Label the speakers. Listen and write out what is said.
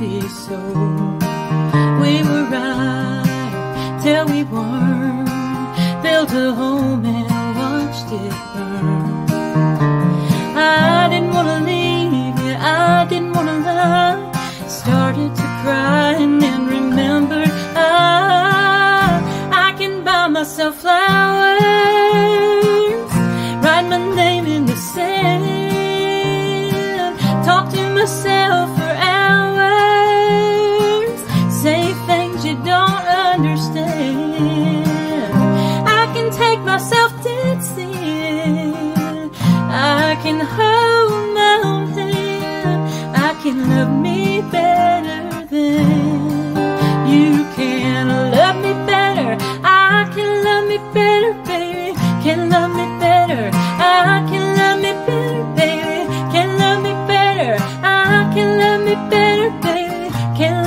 Speaker 1: be so. We were right till we weren't. Built a home and watched it burn. I didn't wanna leave, you. I didn't wanna lie. Started to cry and then remembered I I can buy myself flowers, write my name in the sand, talk to myself. Whole mountain. I can love me better than you can love me better. I can love me better, baby. Can love me better. I can love me better, baby. Can love me better. I can love me better, baby. Can